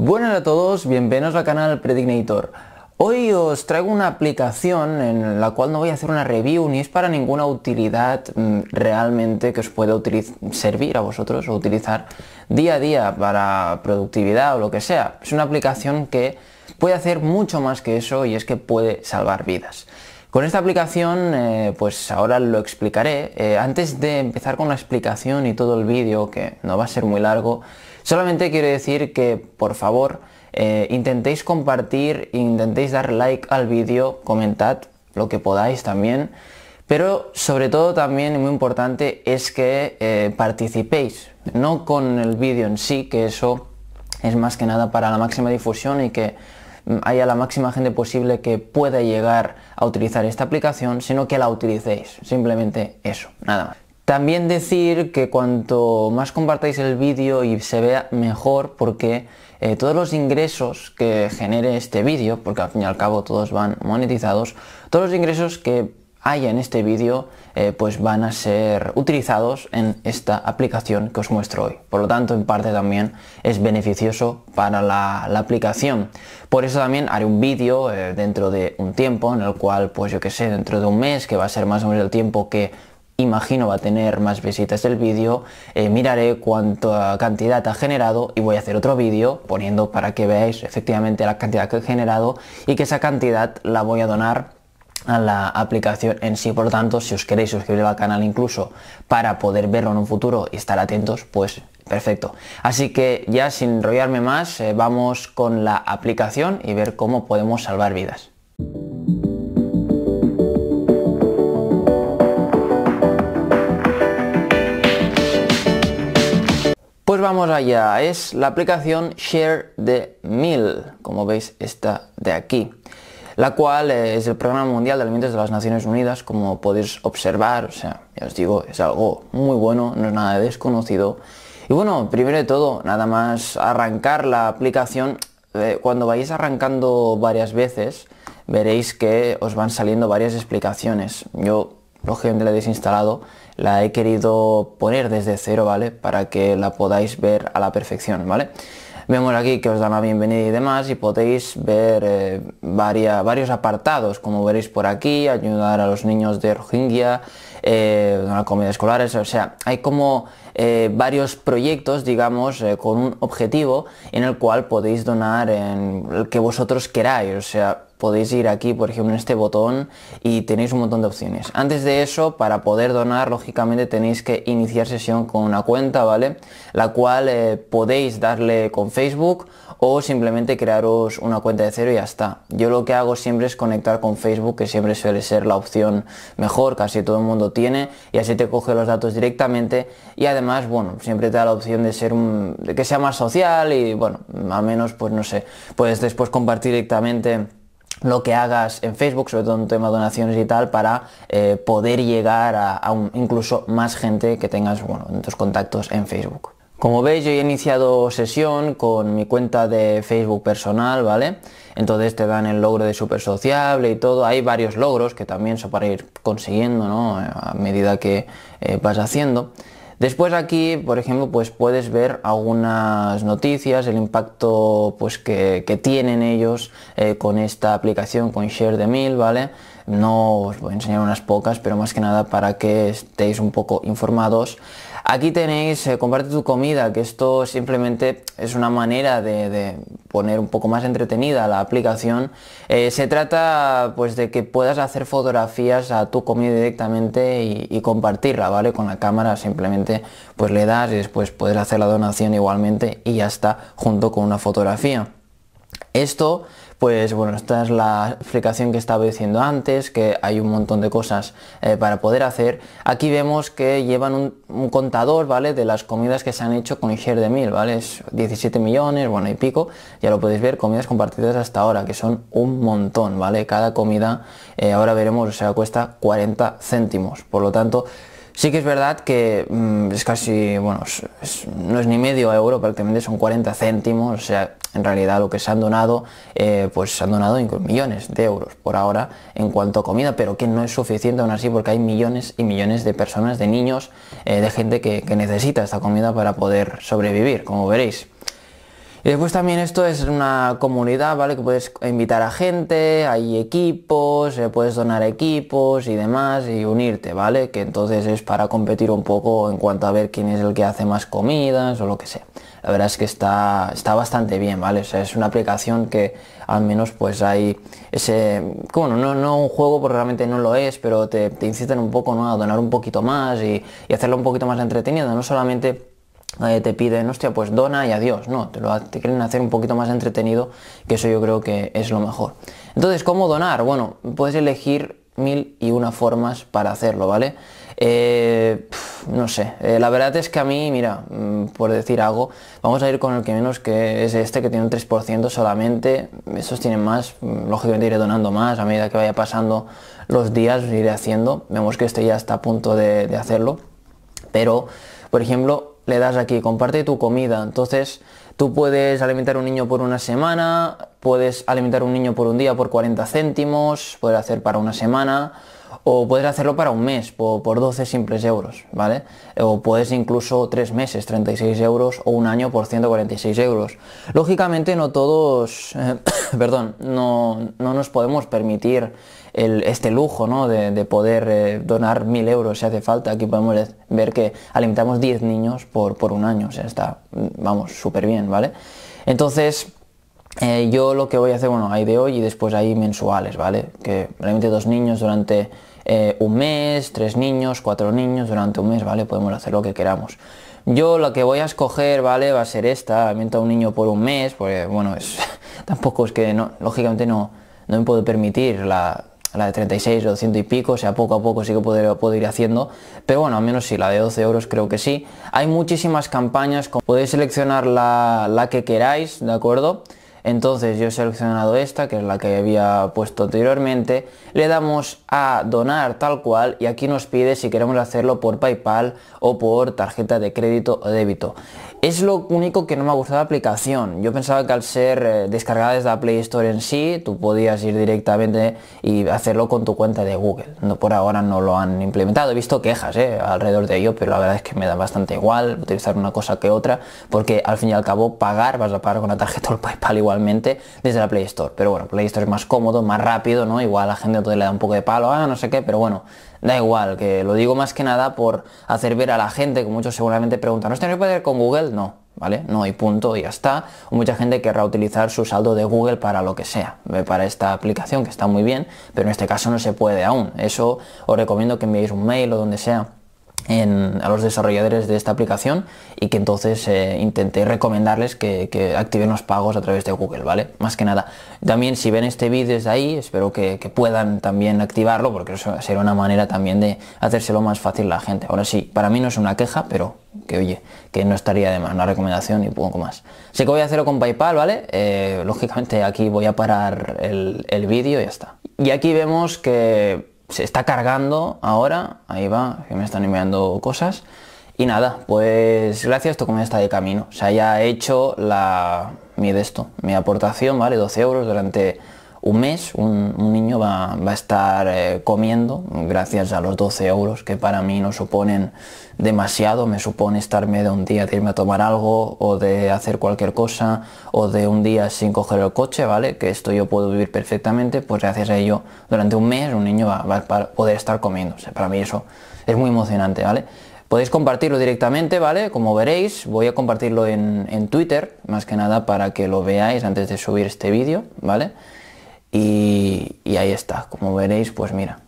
Buenas a todos, bienvenidos al canal Predignator. Hoy os traigo una aplicación en la cual no voy a hacer una review ni es para ninguna utilidad mm, realmente que os pueda servir a vosotros o utilizar día a día para productividad o lo que sea. Es una aplicación que puede hacer mucho más que eso y es que puede salvar vidas. Con esta aplicación, eh, pues ahora lo explicaré. Eh, antes de empezar con la explicación y todo el vídeo, que no va a ser muy largo, Solamente quiero decir que, por favor, eh, intentéis compartir, intentéis dar like al vídeo, comentad lo que podáis también, pero sobre todo también, muy importante, es que eh, participéis, no con el vídeo en sí, que eso es más que nada para la máxima difusión y que mm, haya la máxima gente posible que pueda llegar a utilizar esta aplicación, sino que la utilicéis, simplemente eso, nada más. También decir que cuanto más compartáis el vídeo y se vea mejor porque eh, todos los ingresos que genere este vídeo, porque al fin y al cabo todos van monetizados, todos los ingresos que haya en este vídeo eh, pues van a ser utilizados en esta aplicación que os muestro hoy. Por lo tanto, en parte también es beneficioso para la, aplicación. Por eso también haré un vídeo eh, dentro de un tiempo en el cual, pues yo que sé, dentro de un mes, que va a ser más o menos el tiempo que imagino va a tener más visitas el vídeo, eh, miraré cuánta cantidad ha generado y voy a hacer otro vídeo poniendo para que veáis efectivamente la cantidad que he generado y que esa cantidad la voy a donar a la aplicación en sí. Por lo tanto, si os queréis suscribir al canal incluso para poder verlo en un futuro y estar atentos, pues perfecto. Así que ya sin enrollarme más, eh, vamos con la aplicación y ver cómo podemos salvar vidas. Pues vamos allá, es la aplicación Share the Meal, como veis esta de aquí, la cual es el Programa Mundial de Alimentos de las Naciones Unidas, como podéis observar, o sea, ya os digo, es algo muy bueno, no es nada desconocido. Y bueno, primero de todo, nada más arrancar la aplicación, eh, cuando vais arrancando varias veces, veréis que os van saliendo varias explicaciones. Yo, lógicamente, la he desinstalado la he querido poner desde cero, ¿vale? Para que la podáis ver a la perfección, ¿vale? Vemos aquí que os dan la bienvenida y demás y podéis ver eh, varios apartados, como veréis por aquí, ayudar a los niños de Rohingya, eh, la comida escolares, o sea, hay como eh, varios proyectos, digamos, con un objetivo en el cual podéis donar en el que vosotros queráis, o sea, podéis ir aquí, por ejemplo, en este botón y tenéis un montón de opciones. Antes de eso, para poder donar, lógicamente tenéis que iniciar sesión con una cuenta, ¿vale? La cual eh, podéis darle con Facebook o simplemente crearos una cuenta de cero y ya está. Yo lo que hago siempre es conectar con Facebook, que siempre suele ser la opción mejor, casi todo el mundo tiene, y así te coge los datos directamente y además, bueno, siempre te da la opción de ser un, de que sea más social y bueno, al menos, pues no sé, puedes después compartir directamente lo que hagas en Facebook, sobre todo en tema de donaciones y tal, para eh, poder llegar a, incluso más gente que tengas bueno, en tus contactos en Facebook. Como veis yo he iniciado sesión con mi cuenta de Facebook personal, ¿vale? Entonces te dan el logro de super sociable y todo. Hay varios logros que también son para ir consiguiendo, ¿no? A medida que eh, vas haciendo. Después aquí, por ejemplo, pues puedes ver algunas noticias, el impacto pues, que, tienen ellos eh, con esta aplicación, con Share the Meal, ¿vale? No os voy a enseñar unas pocas, pero más que nada para que estéis un poco informados. Aquí tenéis eh, comparte tu comida, que esto simplemente es una manera de, poner un poco más entretenida la aplicación. Eh, se trata pues de que puedas hacer fotografías a tu comida directamente y, y, compartirla, ¿vale? Con la cámara simplemente pues le das y después puedes hacer la donación igualmente y ya está junto con una fotografía. Esto pues bueno, esta es la explicación que estaba diciendo antes, que hay un montón de cosas eh, para poder hacer. Aquí vemos que llevan un, contador, ¿vale? De las comidas que se han hecho con Share de Mil, ¿vale? Es 17 millones, bueno, y pico, ya lo podéis ver, comidas compartidas hasta ahora, que son un montón, ¿vale? Cada comida, eh, ahora veremos, o sea, cuesta 40 céntimos, por lo tanto, Sí que es verdad que mm, es casi, bueno, no es ni medio euro, prácticamente son 40 céntimos, o sea, en realidad lo que se han donado, eh, pues se han donado millones de euros por ahora en cuanto a comida, pero que no es suficiente aún así porque hay millones y millones de personas, de niños, eh, de gente que necesita esta comida para poder sobrevivir, como veréis. Y después también esto es una comunidad, ¿vale? Que puedes invitar a gente, hay equipos, eh, puedes donar equipos y demás y unirte, ¿vale? Que entonces es para competir un poco en cuanto a ver quién es el que hace más comidas o lo que sea. La verdad es que está, está bastante bien, ¿vale? Es una aplicación que al menos pues hay ese, bueno, no, no un juego porque realmente no lo es, pero te, te incitan un poco ¿no? a donar un poquito más y, y hacerlo un poquito más entretenido, no solamente te piden, hostia, pues dona y adiós. No, te lo te quieren hacer un poquito más entretenido, que eso yo creo que es lo mejor. Entonces, ¿cómo donar? Bueno, puedes elegir mil y una formas para hacerlo, ¿vale? Eh, no sé, eh, la verdad es que a mí, mira, mm, por decir algo, vamos a ir con el que menos que es este que tiene un 3% solamente, estos tienen más, mm, lógicamente iré donando más a medida que vaya pasando los días, iré haciendo, vemos que este ya está a punto de hacerlo, pero, por ejemplo, le das aquí, comparte tu comida. Entonces, tú puedes alimentar un niño por una semana, puedes alimentar un niño por un día por 40 céntimos, puedes hacer para una semana, o puedes hacerlo para un mes por, 12 simples euros, ¿vale? O puedes incluso tres meses, 36 euros, o un año por 146 euros. Lógicamente no todos, perdón, no, no nos podemos permitir este lujo ¿no? de, poder eh, donar mil euros si hace falta. Aquí podemos ver que alimentamos 10 niños por, un año, o sea, está, vamos, súper bien, ¿vale? Entonces, eh, yo lo que voy a hacer, bueno, hay de hoy y después hay mensuales, ¿vale? Que realmente dos niños durante eh, un mes, tres niños, cuatro niños durante un mes, ¿vale? Podemos hacer lo que queramos. Yo lo que voy a escoger, ¿vale? Va a ser esta, alimenta a un niño por un mes, porque bueno, es, tampoco es que no, lógicamente no, no me puedo permitir la, la de 36 o 200 y pico, o sea, poco a poco sí que puedo, ir haciendo, pero bueno, al menos sí, la de 12 euros creo que sí. Hay muchísimas campañas, podéis seleccionar la, la que queráis, ¿de acuerdo? Entonces yo he seleccionado esta, que es la que había puesto anteriormente, le damos a donar tal cual y aquí nos pide si queremos hacerlo por PayPal o por tarjeta de crédito o débito. Es lo único que no me ha gustado la aplicación. Yo pensaba que al ser eh, descargada desde la Play Store en sí, tú podías ir directamente y hacerlo con tu cuenta de Google. No, por ahora no lo han implementado. He visto quejas eh, alrededor de ello, pero la verdad es que me da bastante igual utilizar una cosa que otra, porque al fin y al cabo pagar, vas a pagar con la tarjeta o PayPal igualmente desde la Play Store. Pero bueno, Play Store es más cómodo, más rápido, ¿no? Igual a la gente le da un poco de palo, ah, no sé qué, pero bueno, da igual, que lo digo más que nada por hacer ver a la gente, que muchos seguramente preguntan, ¿no se puede hacer con Google? No, ¿vale? No hay punto y ya está. O mucha gente querrá utilizar su saldo de Google para lo que sea, para esta aplicación que está muy bien, pero en este caso no se puede aún. Eso os recomiendo que enviéis un mail o donde sea a los desarrolladores de esta aplicación y que entonces eh, intenté recomendarles que, activen los pagos a través de Google, ¿vale? Más que nada. También si ven este vídeo desde ahí, espero que, puedan también activarlo porque eso será una manera también de hacérselo más fácil a la gente. Ahora sí, para mí no es una queja, pero que oye, que no estaría de más, una recomendación y poco más. Sé que voy a hacerlo con PayPal, ¿vale? Eh, lógicamente aquí voy a parar el, el vídeo y ya está. Y aquí vemos que se está cargando ahora, ahí va, que me están enviando cosas. Y nada, pues gracias, esto como está de camino. O sea, ya he hecho la, mi de esto, mi aportación, ¿vale? 12 euros durante un mes un, niño va, a estar eh, comiendo gracias a los 12 euros que para mí no suponen demasiado, me supone estarme de un día de irme a tomar algo o de hacer cualquier cosa o de un día sin coger el coche, ¿vale? Que esto yo puedo vivir perfectamente, pues gracias a ello durante un mes un niño va, a poder estar comiendo. Para mí eso es muy emocionante, ¿vale? Podéis compartirlo directamente, ¿vale? Como veréis, voy a compartirlo en Twitter, más que nada para que lo veáis antes de subir este vídeo, ¿vale? Y, ahí está, como veréis, pues mira,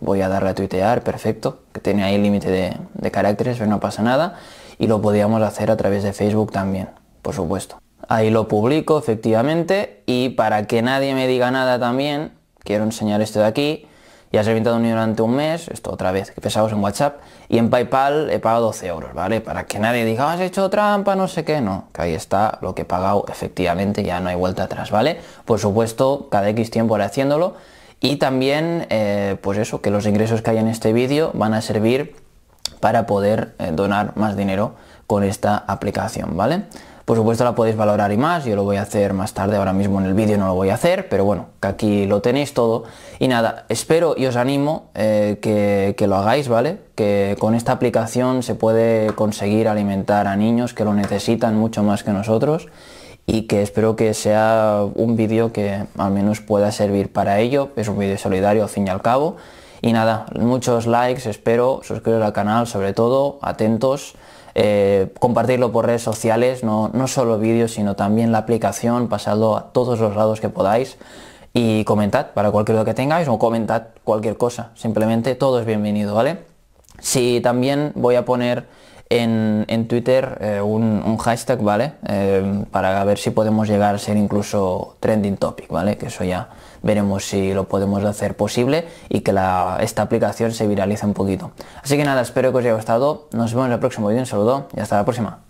voy a darle a tuitear, perfecto, que tiene ahí límite de, caracteres, pero no pasa nada. Y lo podíamos hacer a través de Facebook también, por supuesto. Ahí lo publico efectivamente y para que nadie me diga nada también, quiero enseñar esto de aquí ya has reventado un durante un mes, esto otra vez, que pesamos en WhatsApp, y en PayPal he pagado 12 euros, ¿vale? Para que nadie diga, has hecho trampa, no sé qué, no, que ahí está lo que he pagado efectivamente, ya no hay vuelta atrás, ¿vale? Por supuesto, cada X tiempo haré haciéndolo, y también, eh, pues eso, que los ingresos que hay en este vídeo van a servir para poder eh, donar más dinero con esta aplicación, ¿vale? Por supuesto la podéis valorar y más, yo lo voy a hacer más tarde, ahora mismo en el vídeo no lo voy a hacer, pero bueno, que aquí lo tenéis todo. Y nada, espero y os animo eh, que, que, lo hagáis, ¿vale? Que con esta aplicación se puede conseguir alimentar a niños que lo necesitan mucho más que nosotros y que espero que sea un vídeo que al menos pueda servir para ello. Es un vídeo solidario al fin y al cabo. Y nada, muchos likes, espero, suscribiros al canal sobre todo, atentos, eh, compartirlo por redes sociales, no, no solo vídeos, sino también la aplicación, pasadlo a todos los lados que podáis y comentad para cualquier duda que tengáis o comentad cualquier cosa, simplemente todo es bienvenido, ¿vale? Si también voy a poner en, Twitter eh, un, hashtag, ¿vale? Eh, para ver si podemos llegar a ser incluso trending topic, ¿vale? Que eso ya veremos si lo podemos hacer posible y que esta aplicación se viralice un poquito. Así que nada, espero que os haya gustado. Nos vemos en el próximo vídeo. Un saludo y hasta la próxima.